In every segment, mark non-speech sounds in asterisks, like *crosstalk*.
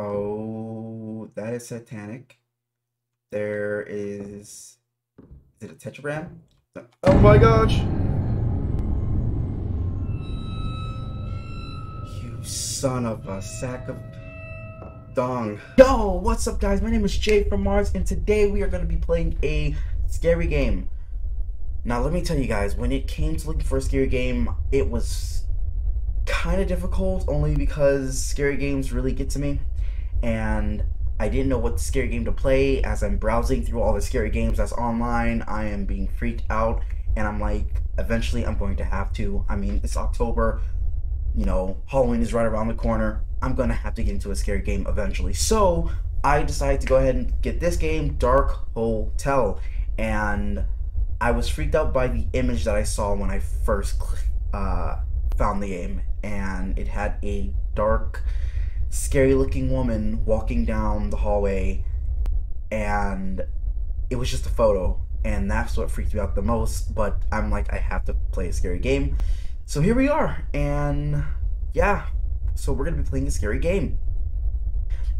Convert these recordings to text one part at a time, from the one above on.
Oh, that is satanic. There is. Is it a tetragram? Oh my gosh! You son of a sack of dong. Yo, what's up, guys? My name is Jay from Mars, and today we are going to be playing a scary game. Now, let me tell you guys, when it came to looking for a scary game, it was kind of difficult only because scary games really get to me. And I didn't know what scary game to play. As I'm browsing through all the scary games that's online, I am being freaked out. And I'm like, eventually I'm going to have to. I mean, it's October. You know, Halloween is right around the corner. I'm to have to get into a scary game eventually. So I decided to go ahead and get this game, Dark Hotel. And I was freaked out by the image that I saw when I first uh, found the game. And it had a dark scary looking woman walking down the hallway and it was just a photo and that's what freaked me out the most but i'm like i have to play a scary game. So here we are and yeah so we're gonna be playing a scary game.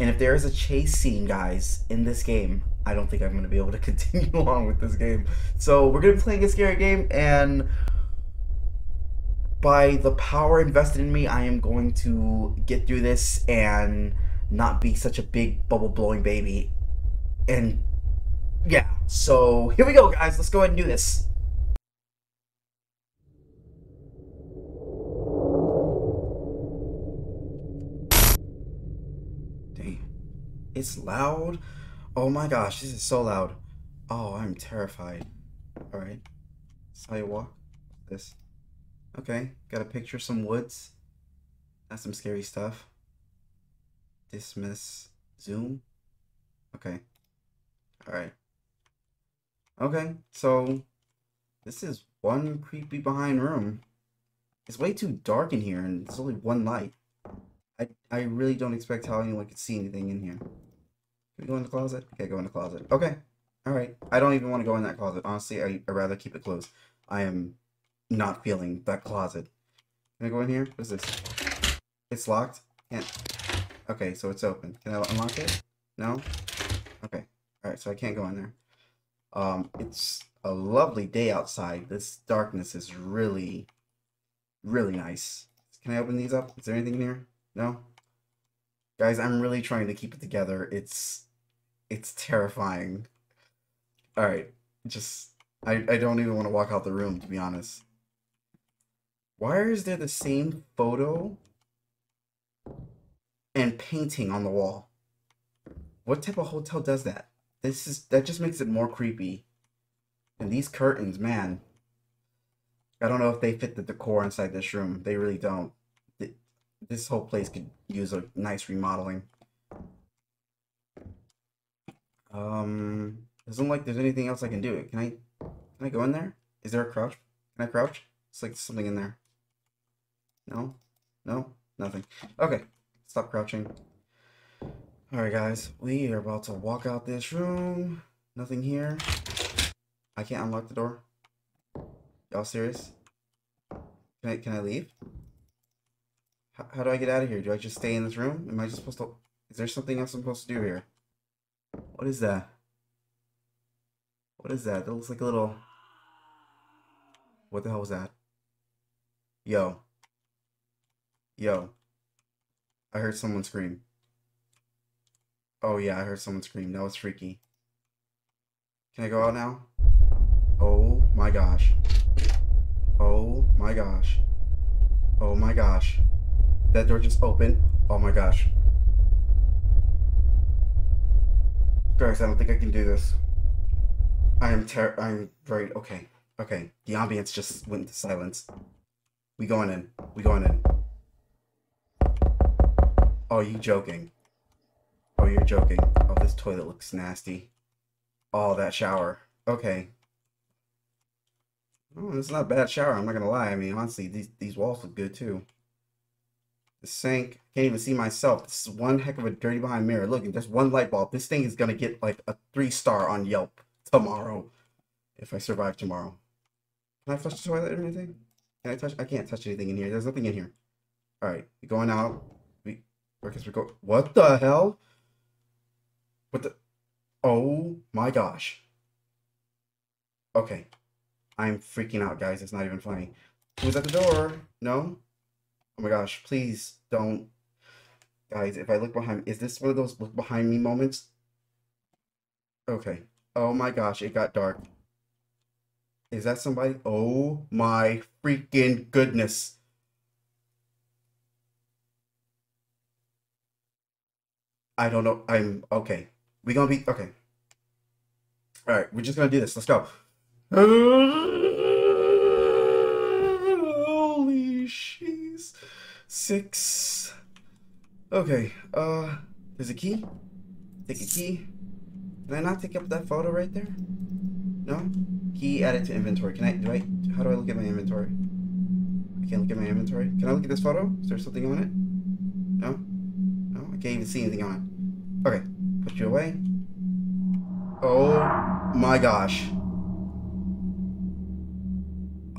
And if there is a chase scene guys in this game i don't think i'm gonna be able to *laughs* continue along with this game. So we're gonna be playing a scary game and by the power invested in me, I am going to get through this and not be such a big bubble blowing baby. And yeah, so here we go, guys. Let's go ahead and do this. Dang, it's loud. Oh my gosh, this is so loud. Oh, I'm terrified. All right, so you walk. This. Okay, got a picture some woods. That's some scary stuff. Dismiss zoom. Okay. Alright. Okay, so this is one creepy behind room. It's way too dark in here and it's only one light. I I really don't expect how anyone could see anything in here. Can we go in the closet? Okay, go in the closet. Okay. Alright. I don't even want to go in that closet. Honestly, I, I'd rather keep it closed. I am not feeling that closet. Can I go in here? What is this? It's locked? Can't. Okay, so it's open. Can I unlock it? No? Okay. Alright, so I can't go in there. Um, it's a lovely day outside. This darkness is really, really nice. Can I open these up? Is there anything in here? No? Guys, I'm really trying to keep it together. It's, it's terrifying. Alright, just, I, I don't even want to walk out the room, to be honest. Why is there the same photo and painting on the wall? What type of hotel does that? This is that just makes it more creepy. And these curtains, man. I don't know if they fit the decor inside this room. They really don't. This whole place could use a nice remodeling. Um, doesn't like there's anything else I can do. Can I, can I go in there? Is there a crouch? Can I crouch? It's like something in there. No? No? Nothing. Okay. Stop crouching. Alright, guys. We are about to walk out this room. Nothing here. I can't unlock the door. Y'all serious? Can I, can I leave? How, how do I get out of here? Do I just stay in this room? Am I just supposed to... Is there something else I'm supposed to do here? What is that? What is that? That looks like a little... What the hell was that? Yo. Yo. I heard someone scream. Oh yeah, I heard someone scream. That was freaky. Can I go out now? Oh my gosh. Oh my gosh. Oh my gosh. That door just opened. Oh my gosh. Guys, I don't think I can do this. I am ter- I'm very- okay. Okay. The ambience just went into silence. We going in. We going in. Oh, you joking? Oh, you're joking. Oh, this toilet looks nasty. Oh, that shower. Okay. Oh, it's not a bad shower. I'm not gonna lie. I mean, honestly, these these walls look good too. The sink. Can't even see myself. This is one heck of a dirty behind mirror. Look, there's one light bulb. This thing is gonna get like a three star on Yelp tomorrow, if I survive tomorrow. Can I flush the toilet or anything? Can I touch? I can't touch anything in here. There's nothing in here. All right, going out. Guess we go. What the hell? What the? Oh my gosh. Okay. I'm freaking out, guys. It's not even funny. Who's at the door? No? Oh my gosh. Please don't. Guys, if I look behind, is this one of those look behind me moments? Okay. Oh my gosh, it got dark. Is that somebody? Oh my freaking goodness. I don't know. I'm okay. We gonna be okay. All right, we're just gonna do this. Let's go. Holy sheesh. Six. Okay. Uh, there's a key. Take a key. Can I not take up that photo right there? No. Key added to inventory. Can I? Do I? How do I look at my inventory? I can't look at my inventory. Can I look at this photo? Is there something on it? No. No. I can't even see anything on it. Okay. Put you away. Oh my gosh.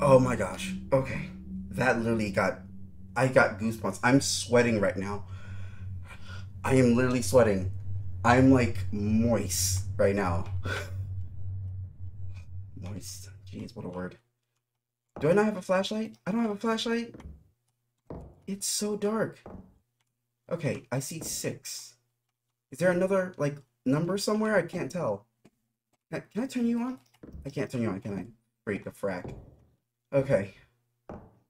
Oh my gosh. Okay. That literally got I got goosebumps. I'm sweating right now. I am literally sweating. I'm like moist right now. *laughs* moist. Jeez, what a word. Do I not have a flashlight? I don't have a flashlight. It's so dark. Okay, I see six. Is there another, like, number somewhere? I can't tell. Can I, can I turn you on? I can't turn you on, can I? Freak a frack. Okay.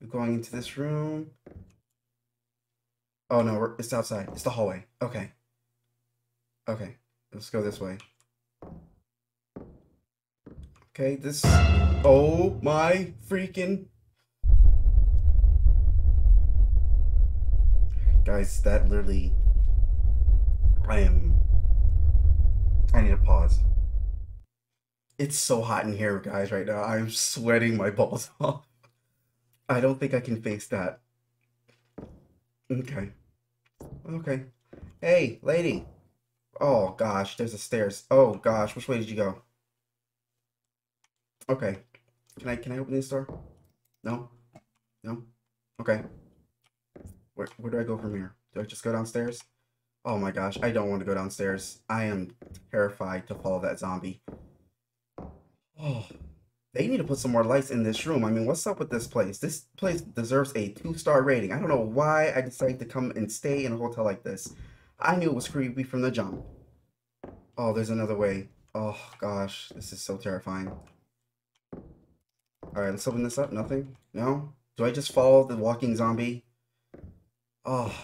We're going into this room. Oh no, it's outside. It's the hallway. Okay. Okay. Let's go this way. Okay, this... Oh my freaking... Guys, that literally I am. I need to pause. It's so hot in here, guys, right now. I'm sweating my balls *laughs* off. I don't think I can face that. Okay. Okay. Hey, lady. Oh, gosh, there's the stairs. Oh, gosh, which way did you go? Okay. Can I can I open this door? No? No? Okay. Where, where do I go from here? Do I just go downstairs? Oh my gosh, I don't want to go downstairs. I am terrified to follow that zombie. Oh, they need to put some more lights in this room. I mean, what's up with this place? This place deserves a two-star rating. I don't know why I decided to come and stay in a hotel like this. I knew it was creepy from the jump. Oh, there's another way. Oh gosh, this is so terrifying. Alright, let's open this up. Nothing? No? Do I just follow the walking zombie? Oh.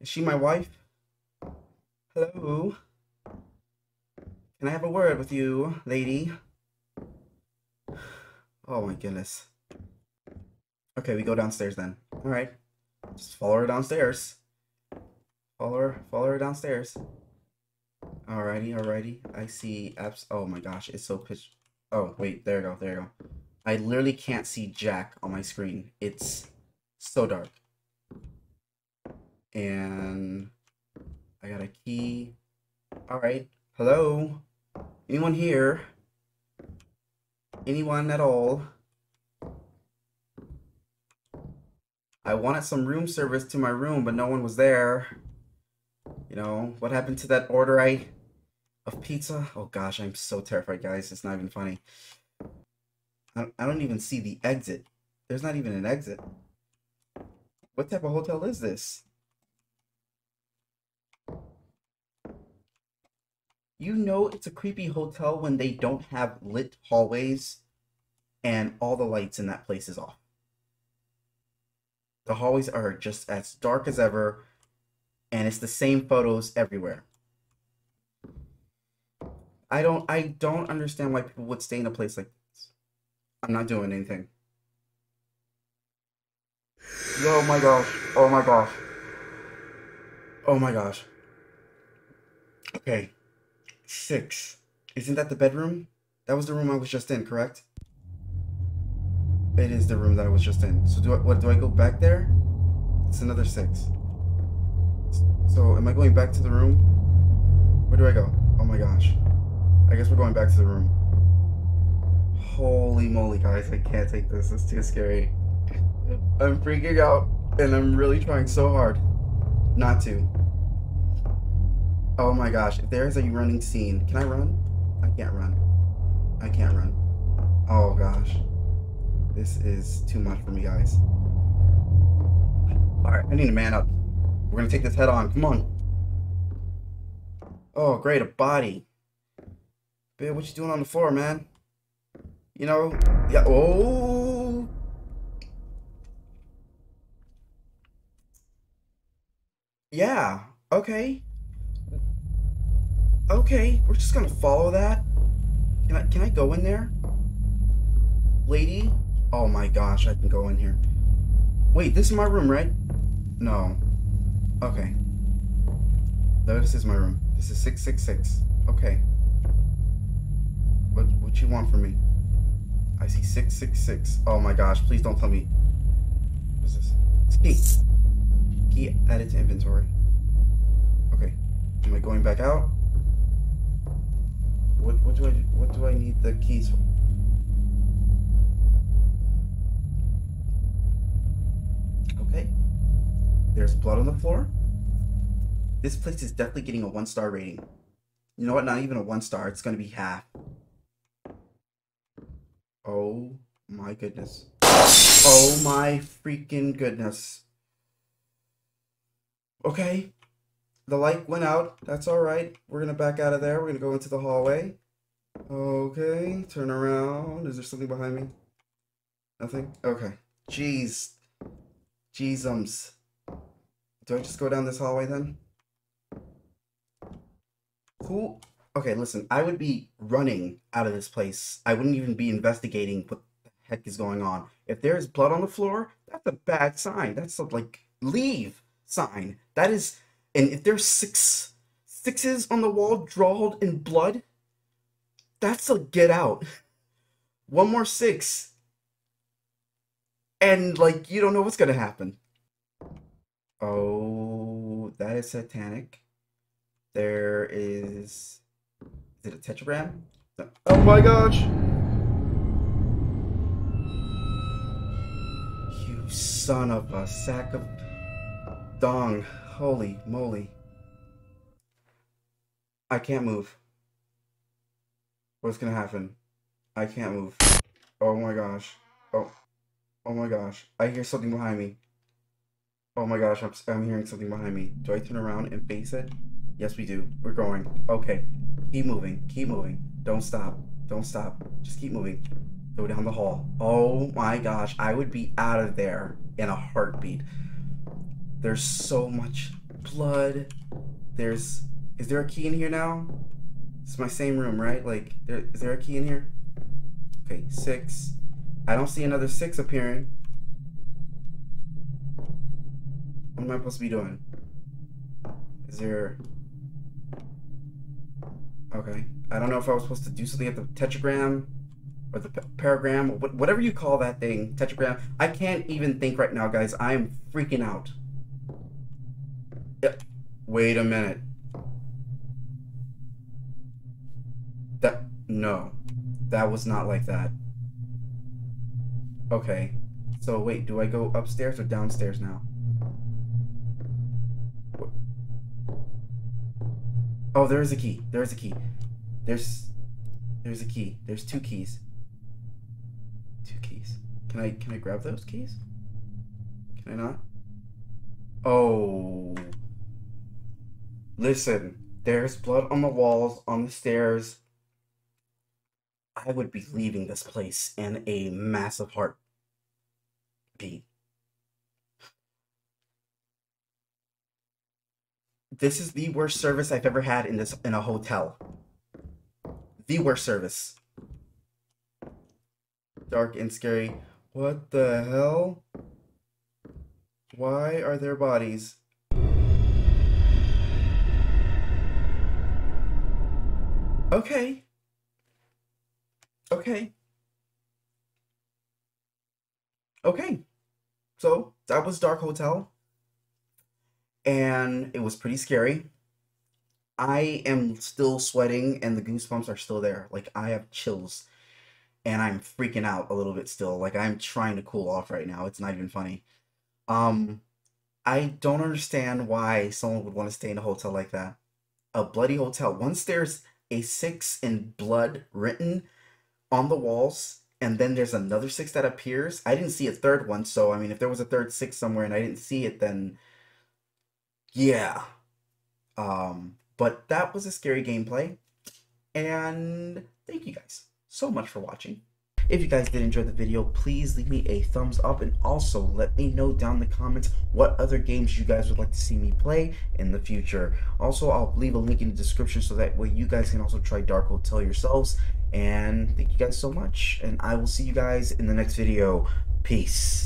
Is she my wife? Hello? Can I have a word with you, lady? Oh my goodness. Okay, we go downstairs then. Alright. Just follow her downstairs. Follow her, follow her downstairs. Alrighty, alrighty. I see apps. Oh my gosh, it's so pitch. Oh, wait, there you go, there you go. I literally can't see Jack on my screen. It's so dark. And I got a key. Alright. Hello? Anyone here? Anyone at all? I wanted some room service to my room, but no one was there. You know, what happened to that order I of pizza? Oh gosh, I'm so terrified, guys. It's not even funny. I, I don't even see the exit. There's not even an exit. What type of hotel is this? You know it's a creepy hotel when they don't have lit hallways and all the lights in that place is off. The hallways are just as dark as ever and it's the same photos everywhere. I don't I don't understand why people would stay in a place like this. I'm not doing anything. Oh my gosh. Oh my gosh. Oh my gosh. Okay. Six. Isn't that the bedroom? That was the room I was just in, correct? It is the room that I was just in. So do I, what, do I go back there? It's another six. So am I going back to the room? Where do I go? Oh my gosh. I guess we're going back to the room. Holy moly, guys. I can't take this. It's too scary. I'm freaking out. And I'm really trying so hard not to. Oh my gosh, if there's a running scene, can I run? I can't run. I can't run. Oh gosh. This is too much for me, guys. Alright, I need to man up. We're gonna take this head on. Come on. Oh, great, a body. Babe, what you doing on the floor, man? You know, yeah, oh. Yeah, okay. Okay, we're just gonna follow that. Can I, can I go in there? Lady? Oh my gosh, I can go in here. Wait, this is my room, right? No. Okay. No, this is my room. This is 666. Okay. What what you want from me? I see 666. Oh my gosh, please don't tell me. What's this? It's key. Key added to inventory. Okay. Am I going back out? What what do I what do I need the keys for? Okay. There's blood on the floor. This place is definitely getting a one star rating. You know what? Not even a one star. It's going to be half. Oh my goodness. Oh my freaking goodness. Okay. The light went out. That's alright. We're going to back out of there. We're going to go into the hallway. Okay. Turn around. Is there something behind me? Nothing? Okay. Jeez. Jeezums. Do I just go down this hallway then? Who? Okay, listen. I would be running out of this place. I wouldn't even be investigating what the heck is going on. If there's blood on the floor, that's a bad sign. That's a, like leave sign. That is, and if there's six sixes on the wall drawled in blood, that's a get out. One more six, and like you don't know what's gonna happen. Oh, that is satanic. There is. Is it a tetragram? No. Oh my gosh! You son of a sack of dong. Holy moly. I can't move. What's gonna happen? I can't move. Oh my gosh. Oh. Oh my gosh. I hear something behind me. Oh my gosh, I'm, I'm hearing something behind me. Do I turn around and face it? Yes, we do. We're going. Okay. Keep moving. Keep moving. Don't stop. Don't stop. Just keep moving. Go down the hall. Oh my gosh. I would be out of there in a heartbeat. There's so much blood. There's... Is there a key in here now? It's my same room, right? Like, there, is there a key in here? Okay, six. I don't see another six appearing. What am I supposed to be doing? Is there... Okay. I don't know if I was supposed to do something at the tetragram or the paragram, whatever you call that thing, tetragram. I can't even think right now, guys. I am freaking out. Wait a minute. That, no. That was not like that. Okay. So wait, do I go upstairs or downstairs now? Oh, there is a key. There is a key. There's there's a key. There's two keys. Two keys. Can I can I grab those keys? Can I not? Oh. Listen, there's blood on the walls, on the stairs. I would be leaving this place in a massive heartbeat. this is the worst service I've ever had in this in a hotel. The worst service. Dark and scary. What the hell? Why are there bodies? Okay. Okay. Okay. So, that was Dark Hotel and it was pretty scary. I am still sweating and the goosebumps are still there. Like I have chills and I'm freaking out a little bit still. Like I'm trying to cool off right now. It's not even funny. Um, I don't understand why someone would want to stay in a hotel like that. A bloody hotel. Once there's a six in blood written on the walls, and then there's another six that appears. I didn't see a third one, so I mean, if there was a third six somewhere and I didn't see it, then yeah. Um, but that was a scary gameplay, and thank you guys so much for watching. If you guys did enjoy the video, please leave me a thumbs up and also let me know down in the comments what other games you guys would like to see me play in the future. Also, I'll leave a link in the description so that way you guys can also try Dark Hotel yourselves. And thank you guys so much, and I will see you guys in the next video. Peace.